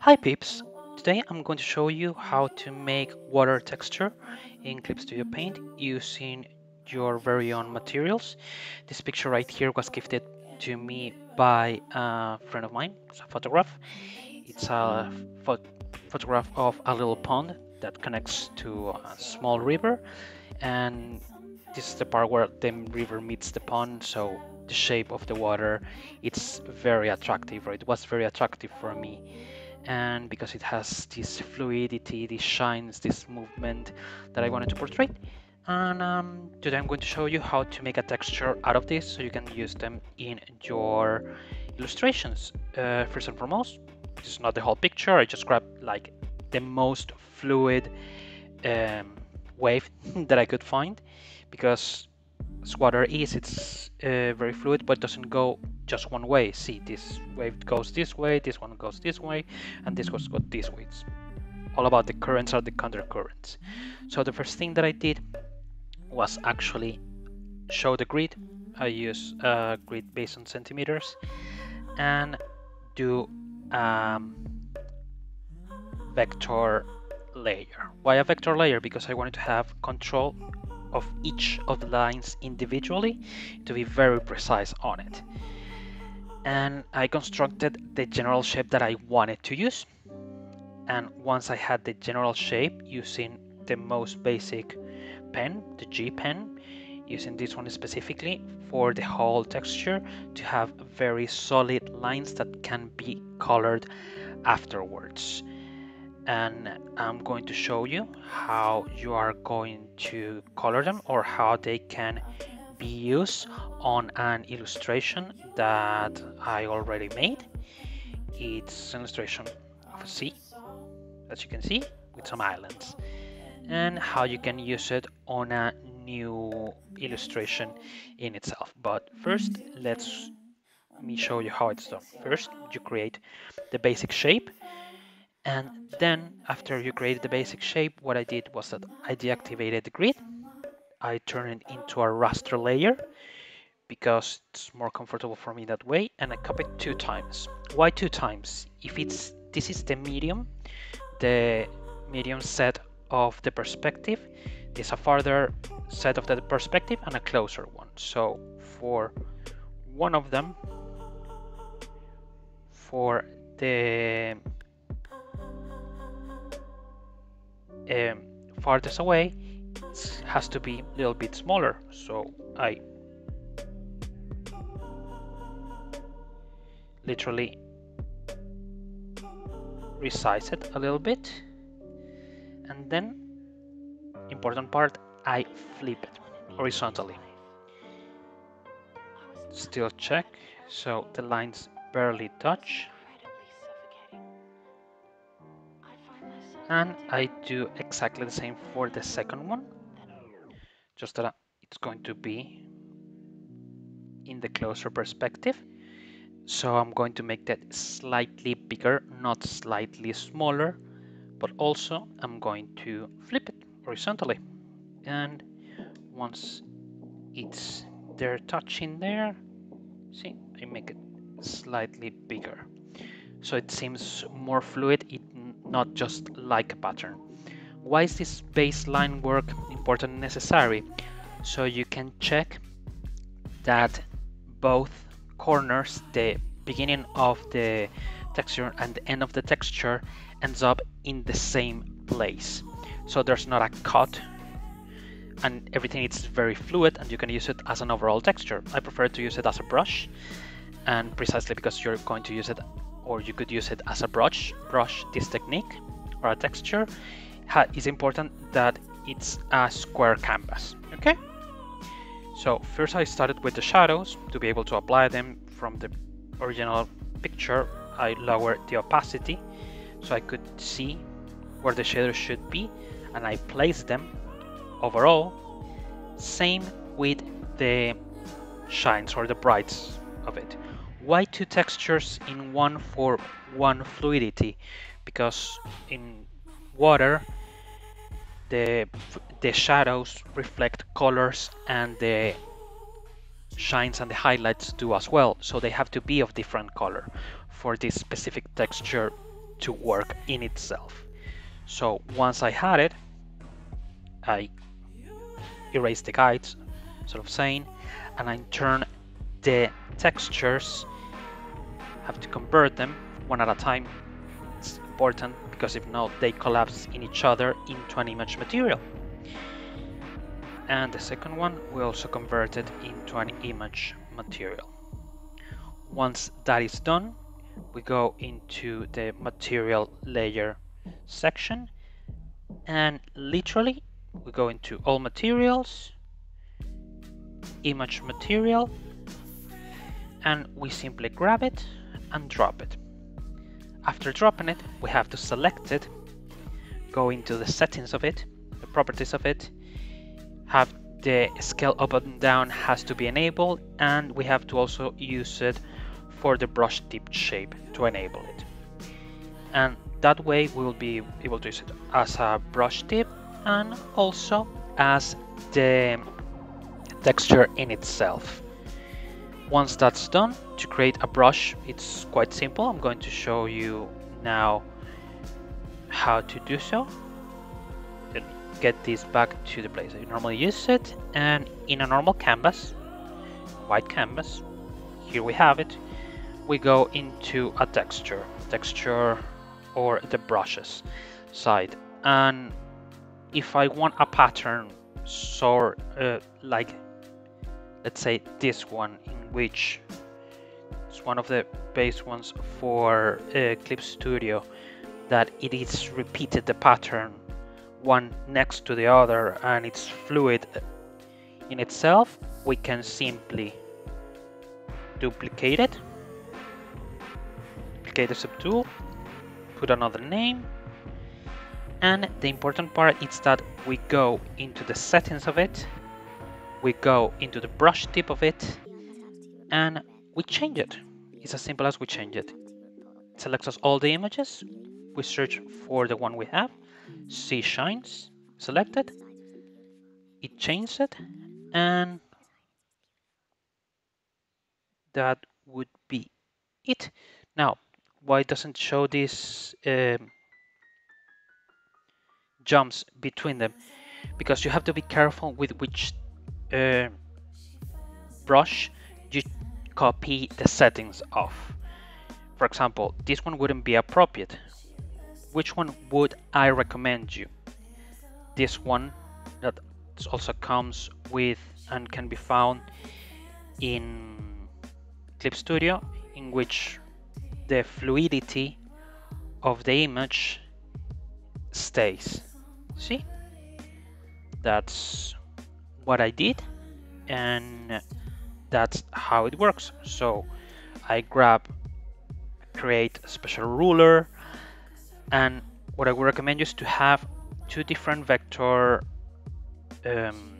Hi peeps! Today I'm going to show you how to make water texture in Clip Studio Paint using your very own materials. This picture right here was gifted to me by a friend of mine, it's a photograph. It's a pho photograph of a little pond that connects to a small river and this is the part where the river meets the pond so the shape of the water it's very attractive or it was very attractive for me. And because it has this fluidity this shines this movement that I wanted to portray. And um, today I'm going to show you how to make a texture out of this so you can use them in your illustrations. Uh, first and foremost this is not the whole picture. I just grabbed like the most fluid um, wave that I could find because water is it's uh, very fluid but doesn't go just one way see this wave goes this way this one goes this way and this goes go this way it's all about the currents or the counter currents so the first thing that I did was actually show the grid I use a grid based on centimeters and do um, vector layer. Why a vector layer? Because I wanted to have control of each of the lines individually to be very precise on it. And I constructed the general shape that I wanted to use. And once I had the general shape using the most basic pen, the G pen, using this one specifically for the whole texture to have very solid lines that can be colored afterwards and I'm going to show you how you are going to color them or how they can be used on an illustration that I already made. It's an illustration of a sea, as you can see, with some islands and how you can use it on a new illustration in itself. But first, let's me show you how it's done. First, you create the basic shape and then after you created the basic shape, what I did was that I deactivated the grid. I turned it into a raster layer because it's more comfortable for me that way. And I copied two times. Why two times? If it's this is the medium, the medium set of the perspective, there's a farther set of the perspective and a closer one. So for one of them, for the um, farthest away has to be a little bit smaller. So I literally resize it a little bit. And then important part I flip it horizontally. Still check so the lines barely touch and I do exactly the same for the second one. Just that it's going to be in the closer perspective. So I'm going to make that slightly bigger not slightly smaller but also I'm going to flip it horizontally. And once it's there touching there see I make it slightly bigger. So it seems more fluid. It not just like a pattern. Why is this baseline work important and necessary? So you can check that both corners, the beginning of the texture and the end of the texture ends up in the same place. So there's not a cut and everything is very fluid and you can use it as an overall texture. I prefer to use it as a brush and precisely because you're going to use it or you could use it as a brush, brush this technique or a texture, it's important that it's a square canvas, okay? So first I started with the shadows to be able to apply them from the original picture. I lowered the opacity so I could see where the shadows should be and I placed them overall. Same with the shines or the brights of it. Why two textures in one for one fluidity? Because in water, the, the shadows reflect colors and the shines and the highlights do as well. So they have to be of different color for this specific texture to work in itself. So once I had it, I erase the guides, sort of saying, and I turn the textures, have to convert them one at a time. It's important because if not, they collapse in each other into an image material. And the second one, we also convert it into an image material. Once that is done, we go into the material layer section and literally we go into all materials image material and we simply grab it and drop it after dropping it we have to select it go into the settings of it the properties of it have the scale up and down has to be enabled and we have to also use it for the brush tip shape to enable it and that way we will be able to use it as a brush tip and also as the texture in itself. Once that's done, to create a brush, it's quite simple. I'm going to show you now how to do so. Get this back to the place you normally use it and in a normal canvas, white canvas, here we have it, we go into a texture, texture or the brushes side and if I want a pattern so uh, like let's say this one in which is one of the base ones for uh, Clip Studio that it is repeated the pattern one next to the other and it's fluid in itself. We can simply duplicate it. Duplicate the subtool put another name and the important part is that we go into the settings of it we go into the brush tip of it and we change it. It's as simple as we change it. It selects us all the images. We search for the one we have. See shines. Selected it. Changes it. And that would be it. Now why doesn't show this um, jumps between them? Because you have to be careful with which uh, brush you copy the settings of. For example, this one wouldn't be appropriate. Which one would I recommend you? This one that also comes with and can be found in Clip Studio in which the fluidity of the image stays. See? That's what I did and that's how it works. So I grab, create special ruler and what I would recommend is to have two different vector um,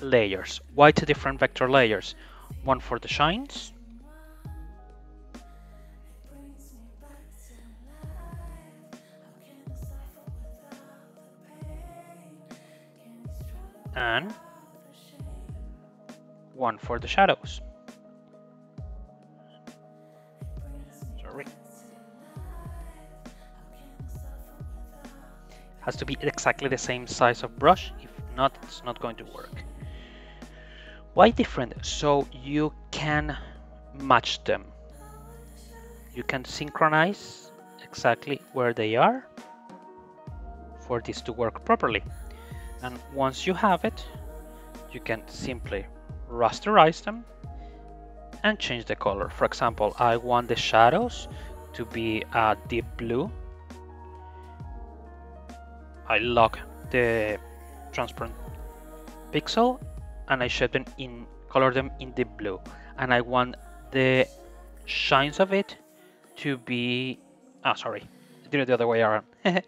layers. Why two different vector layers? One for the shines and one for the shadows. Sorry. Has to be exactly the same size of brush, if not, it's not going to work. Why different? So you can match them. You can synchronize exactly where they are for this to work properly and once you have it you can simply rasterize them and change the color. For example I want the shadows to be a deep blue. I lock the transparent pixel and I shape them in color them in deep blue. And I want the shines of it to be ah sorry I did it the other way around.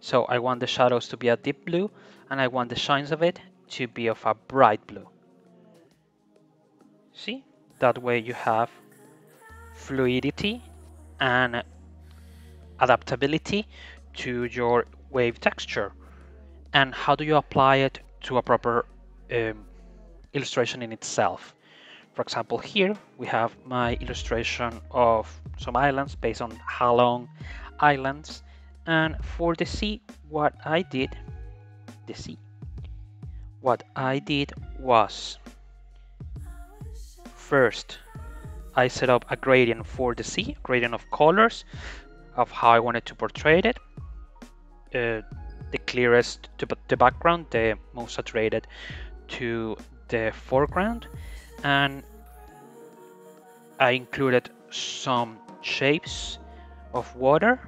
So I want the shadows to be a deep blue and I want the shines of it to be of a bright blue. See? That way you have fluidity and adaptability to your wave texture. And how do you apply it to a proper um, illustration in itself? for example, here we have my illustration of some islands based on Halong Islands. And for the sea, what I did, the sea, what I did was first I set up a gradient for the sea, gradient of colors of how I wanted to portray it. Uh, the clearest to the background, the most saturated to the foreground. And I included some shapes of water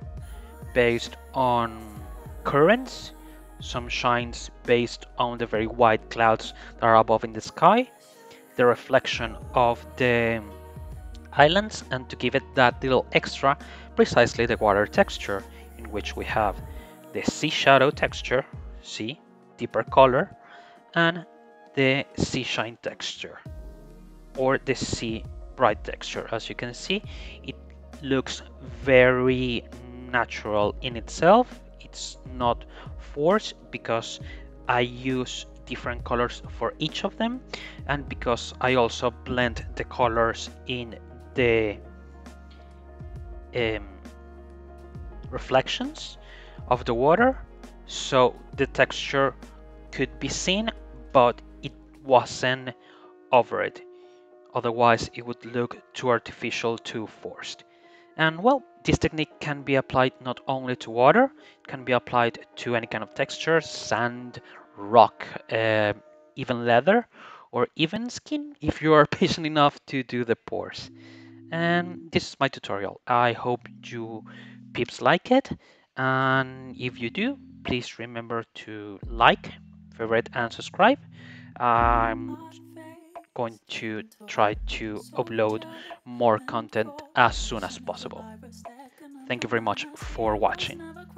based on currents, some shines based on the very white clouds that are above in the sky, the reflection of the islands and to give it that little extra, precisely the water texture in which we have the sea shadow texture, see, deeper color, and the sea shine texture or the sea bright texture. As you can see, it looks very natural in itself. It's not forced because I use different colors for each of them. And because I also blend the colors in the um, reflections of the water. So the texture could be seen but it wasn't over it. Otherwise it would look too artificial too forced. And well this technique can be applied not only to water it can be applied to any kind of texture sand rock uh, even leather or even skin if you are patient enough to do the pores and this is my tutorial. I hope you peeps like it and if you do please remember to like, favorite and subscribe. I'm going to try to upload more content as soon as possible. Thank you very much for watching.